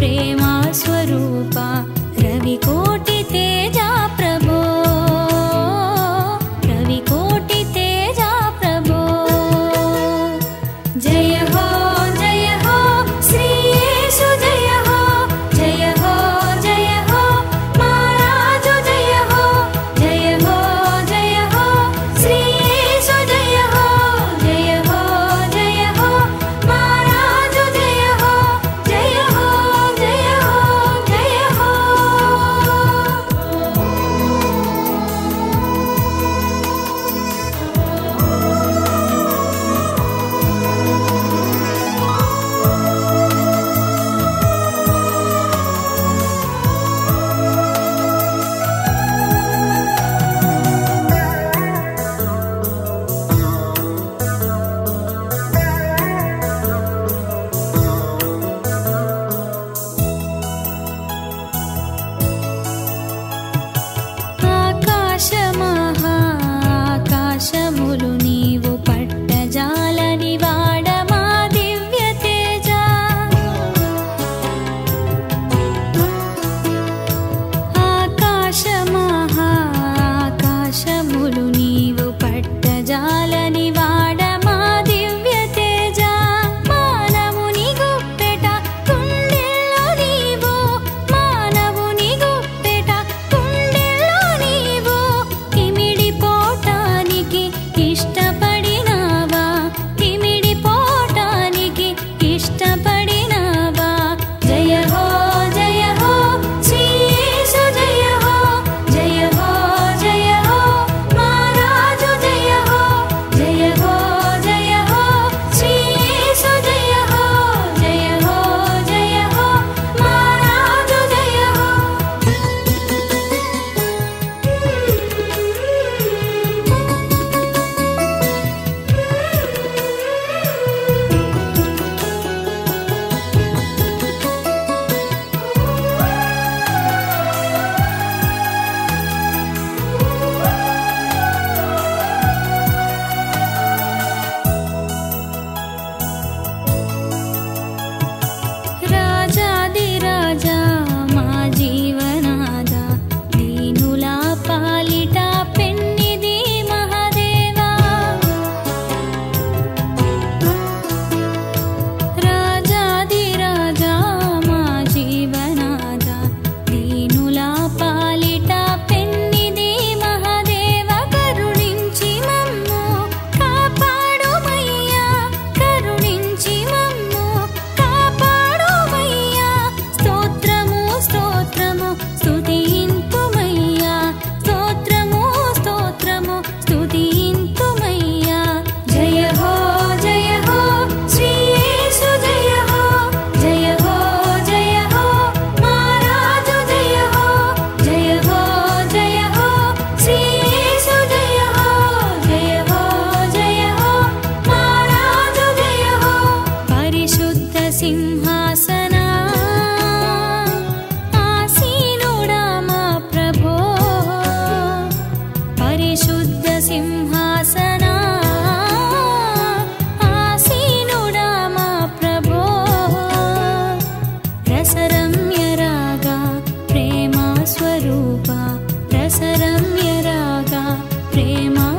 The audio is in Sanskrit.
प्रेमा स्वरूपा रवि सरम्यराग प्रेमा